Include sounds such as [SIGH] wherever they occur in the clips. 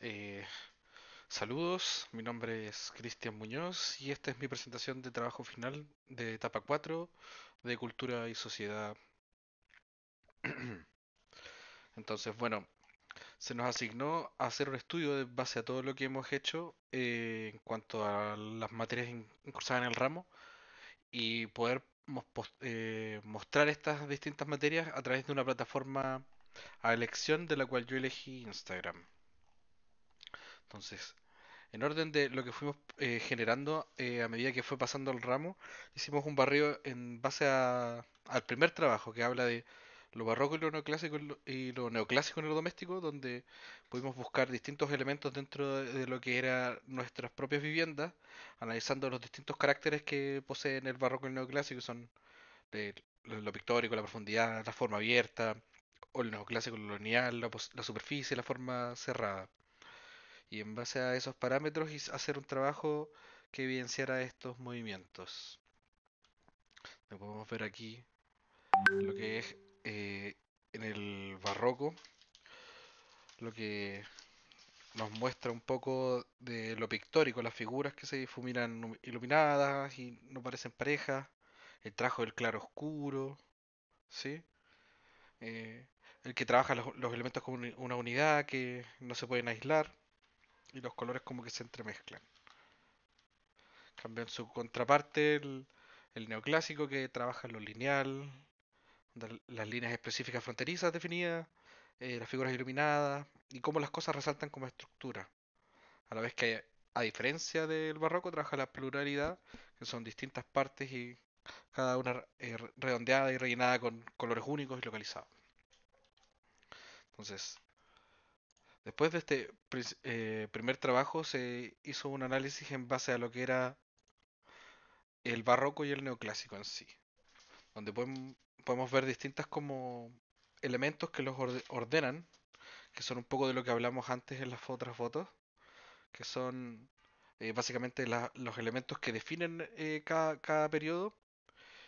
Eh, saludos, mi nombre es Cristian Muñoz y esta es mi presentación de trabajo final de etapa 4 de Cultura y Sociedad. [CLEARS THROAT] Entonces, bueno, se nos asignó hacer un estudio de base a todo lo que hemos hecho eh, en cuanto a las materias in- incursadas en el ramo y poder eh, mostrar estas distintas materias a través de una plataforma a elección de la cual yo elegí Instagram. Entonces, En orden de lo que fuimos eh, generando eh, a medida que fue pasando el ramo, hicimos un barrido en base a- al primer trabajo que habla de lo barroco y lo neoclásico y lo neoclásico en lo doméstico, donde pudimos buscar distintos elementos dentro de, lo que eran nuestras propias viviendas, analizando los distintos caracteres que poseen el barroco y el neoclásico, son de lo, lo pictórico, la profundidad, la forma abierta, o el neoclásico, lo lineal, la, la superficie, la forma cerrada y en base a esos parámetros hacer un trabajo que evidenciara estos movimientos. Lo podemos ver aquí lo que es eh, en el barroco, lo que nos muestra un poco de lo pictórico, las figuras que se difuminan iluminadas y no parecen parejas, el trabajo del claro oscuro, ¿sí? Eh, el que trabaja los, elementos como una unidad que no se pueden aislar y los colores como que se entremezclan. Cambia en su contraparte el, neoclásico que trabaja en lo lineal, las líneas específicas fronterizas definidas, eh, las figuras iluminadas y cómo las cosas resaltan como estructura. A la vez que, a diferencia del barroco, trabaja la pluralidad, que son distintas partes y cada una eh, redondeada y rellenada con colores únicos y localizados. Entonces, después de este eh, primer trabajo se hizo un análisis en base a lo que era el barroco y el neoclásico en sí. donde podem- podemos ver distintas como elementos que los orde- ordenan, que son un poco de lo que hablamos antes en las otras fotos, que son eh, básicamente los elementos que definen eh, cada, periodo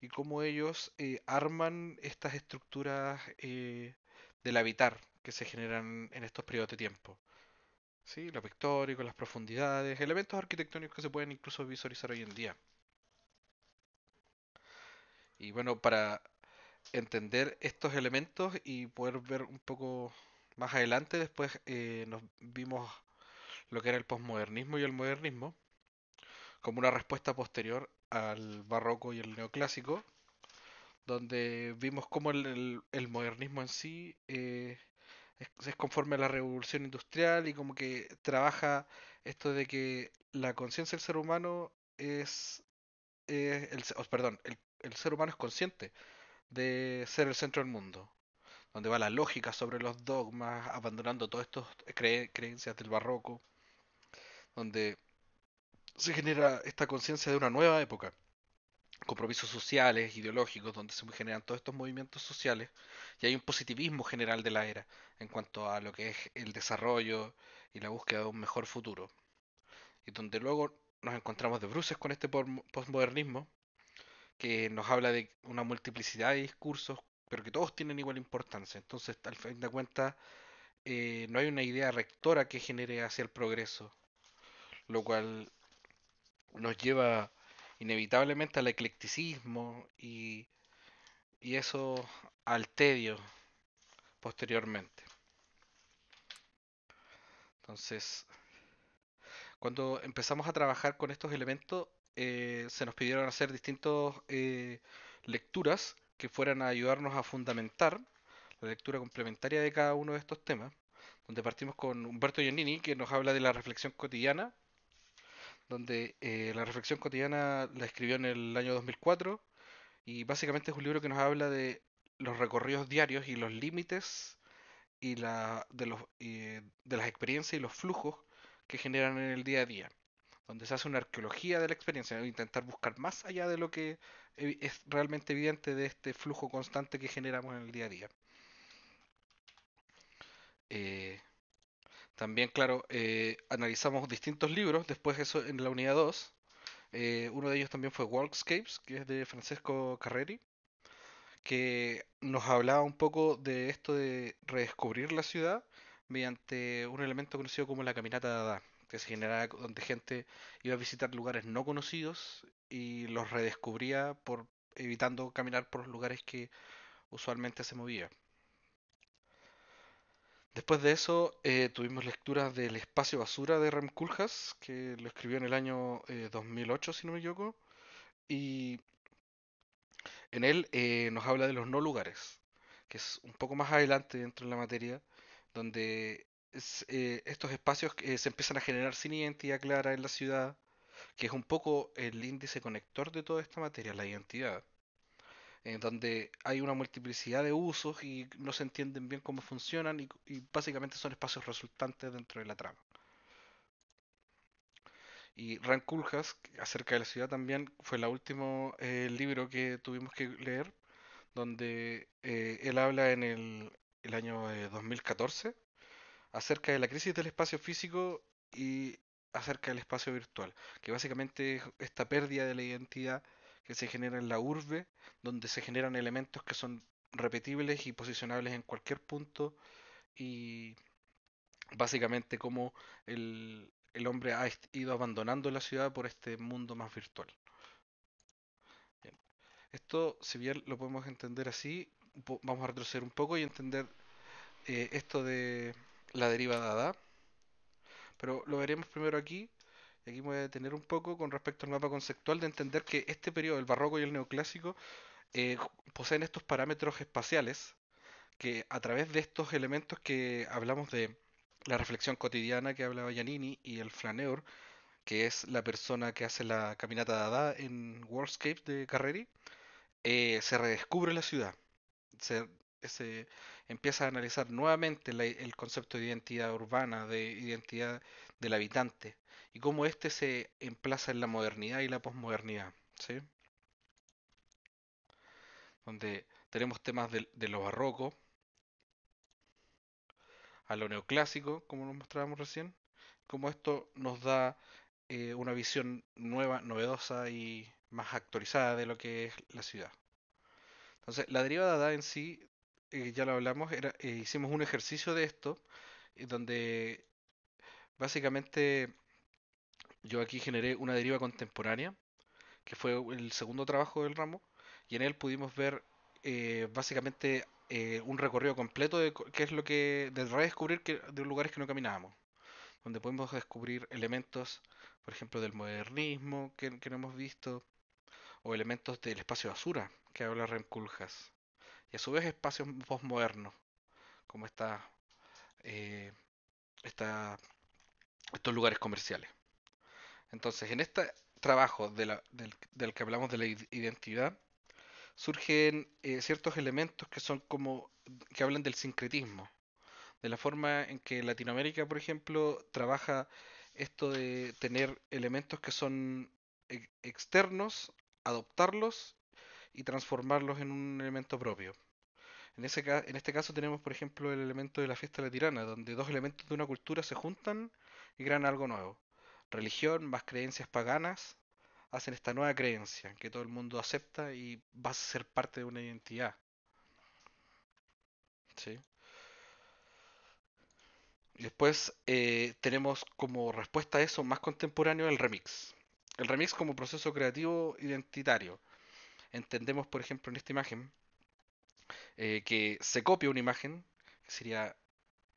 y cómo ellos arman estas estructuras del habitar que se generan en estos periodos de tiempo. ¿Sí? Lo pictórico, las profundidades, elementos arquitectónicos que se pueden incluso visualizar hoy en día. Y bueno, para entender estos elementos y poder ver un poco más adelante, después eh, nos vimos lo que era el posmodernismo y el modernismo como una respuesta posterior al barroco y el neoclásico, donde vimos cómo el, modernismo en sí eh, es, conforme a la revolución industrial y como que trabaja esto de que la conciencia del ser humano es, es el, perdón, el el ser humano es consciente de ser el centro del mundo, donde va la lógica sobre los dogmas, abandonando todas estas cre- creencias del barroco, donde se genera esta conciencia de una nueva época, compromisos sociales, ideológicos, donde se generan todos estos movimientos sociales, y hay un positivismo general de la era en cuanto a lo que es el desarrollo y la búsqueda de un mejor futuro, y donde luego nos encontramos de bruces con este posmodernismo, que nos habla de una multiplicidad de discursos, pero que todos tienen igual importancia. Entonces, al fin de cuentas, eh, no hay una idea rectora que genere hacia el progreso, lo cual nos lleva inevitablemente al eclecticismo y, y eso al tedio posteriormente. Entonces, cuando empezamos a trabajar con estos elementos, eh, se nos pidieron hacer distintas eh, lecturas que fueran a ayudarnos a fundamentar la lectura complementaria de cada uno de estos temas, donde partimos con Humberto Giannini, que nos habla de la reflexión cotidiana, donde eh, la reflexión cotidiana la escribió en el año 2004 y básicamente es un libro que nos habla de los recorridos diarios y los límites y la, de, los, y de las experiencias y los flujos que generan en el día a día, donde se hace una arqueología de la experiencia, intentar buscar más allá de lo que es realmente evidente de este flujo constante que generamos en el día a día. Eh, también, claro, eh, analizamos distintos libros, después eso en la unidad 2. eh, uno de ellos también fue Workscapes, que es de Francesco Carreri, que nos hablaba un poco de esto de redescubrir la ciudad mediante un elemento conocido como la caminata de Dada, que se generaba donde gente iba a visitar lugares no conocidos y los redescubría por evitando caminar por los lugares que usualmente se movía. Después de eso eh, tuvimos lecturas del Espacio Basura de Rem Koolhaas, que lo escribió en el año 2008, eh, si no me equivoco, y en él eh, nos habla de los no lugares, que es un poco más adelante dentro de la materia, donde estos espacios se empiezan a generar sin identidad clara en la ciudad, que es un poco el índice conector de toda esta materia, la identidad en donde hay una multiplicidad de usos y no se entienden bien cómo funcionan y, básicamente son espacios resultantes dentro de la trama. Y Rand Kulhas, acerca de la ciudad también, fue el último eh, libro que tuvimos que leer, donde eh, él habla en el, el año 2014 eh, acerca de la crisis del espacio físico y acerca del espacio virtual, que básicamente es esta pérdida de la identidad que se genera en la urbe, donde se generan elementos que son repetibles y posicionables en cualquier punto y básicamente como el, hombre ha ido abandonando la ciudad por este mundo más virtual. Esto, si bien lo podemos entender así, vamos a retroceder un poco y entender eh, esto de la deriva de. Pero lo veremos primero aquí aquí me voy a detener un poco con respecto al mapa conceptual de entender que este periodo, el barroco y el neoclásico, eh, poseen estos parámetros espaciales que a través de estos elementos que hablamos de la reflexión cotidiana que hablaba Giannini y el flaneur, que es la persona que hace la caminata de en Worldscape de Carreri, eh, se redescubre la ciudad. Se, se, empieza a analizar nuevamente el concepto de identidad urbana, de identidad del habitante, y cómo éste se emplaza en la modernidad y la posmodernidad, ¿sí? Donde tenemos temas de, lo barroco a lo neoclásico, como nos mostrábamos recién, como esto nos da eh, una visión nueva, novedosa y más actualizada de lo que es la ciudad. Entonces, la derivada Dada en sí, eh, ya lo hablamos, era, eh, hicimos un ejercicio de esto, donde básicamente yo aquí generé una deriva contemporánea, que fue el segundo trabajo del ramo, y en él pudimos ver eh, básicamente eh, un recorrido completo de qué es lo que, de redescubrir que, de lugares que no caminábamos, donde podemos descubrir elementos, por ejemplo, del modernismo que, no hemos visto, o elementos del espacio basura que habla Rem Koolhaas, y a su vez espacios postmodernos, como esta, eh, estos lugares comerciales. Entonces, en este trabajo del, que hablamos de la identidad, surgen eh, ciertos elementos que son como, que hablan del sincretismo, de la forma en que Latinoamérica, por ejemplo, trabaja esto de tener elementos que son externos, adoptarlos y transformarlos en un elemento propio. En, ese, en este caso tenemos, por ejemplo, el elemento de la fiesta de la tirana, donde dos elementos de una cultura se juntan y crean algo nuevo religión más creencias paganas hacen esta nueva creencia que todo el mundo acepta y va a ser parte de una identidad. ¿Sí? Después eh, tenemos como respuesta a eso más contemporáneo el remix. El remix como proceso creativo identitario. Entendemos, por ejemplo, en esta imagen eh, que se copia una imagen, que sería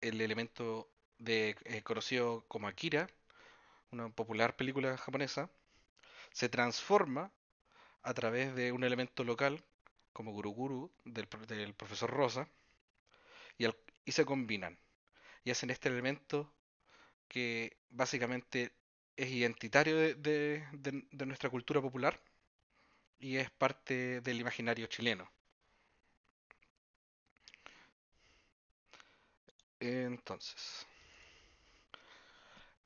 el elemento de, eh, conocido como Akira, una popular película japonesa, se transforma a través de un elemento local, como Guru del, del profesor Rosa, y, y se combinan. Y hacen este elemento que básicamente es identitario de, de, nuestra cultura popular y es parte del imaginario chileno. Entonces,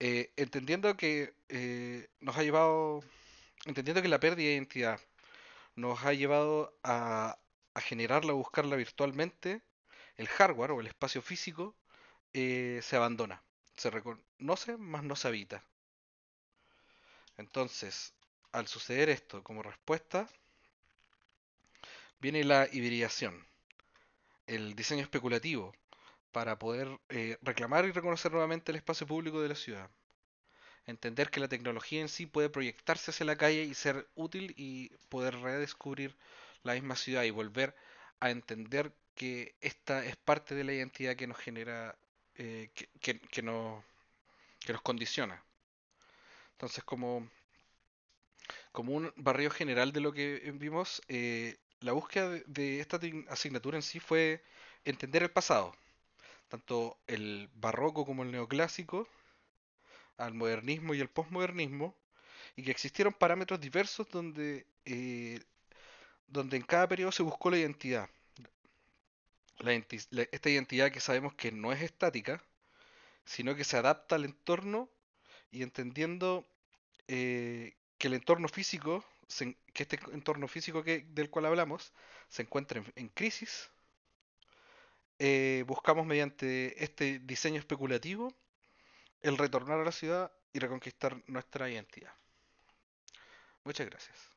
eh, entendiendo que eh, nos ha llevado, entendiendo que la pérdida de identidad nos ha llevado a, generarla o buscarla virtualmente, el hardware o el espacio físico eh, se abandona, se reconoce, más no se habita. Entonces, al suceder esto como respuesta, viene la hibridación, el diseño especulativo, para poder eh, reclamar y reconocer nuevamente el espacio público de la ciudad. Entender que la tecnología en sí puede proyectarse hacia la calle y ser útil y poder redescubrir la misma ciudad y volver a entender que esta es parte de la identidad que nos genera, eh, que, que, nos, que nos condiciona. Entonces, como, como un barrio general de lo que vimos, eh, la búsqueda de, esta asignatura en sí fue entender el pasado, tanto el barroco como el neoclásico, al modernismo y el posmodernismo, y que existieron parámetros diversos donde, eh, donde en cada periodo se buscó la identidad. La, esta identidad que sabemos que no es estática, sino que se adapta al entorno y entendiendo eh, que el entorno físico, que este entorno físico que, del cual hablamos, se encuentra en, en crisis, eh, buscamos mediante este diseño especulativo el retornar a la ciudad y reconquistar nuestra identidad. Muchas gracias.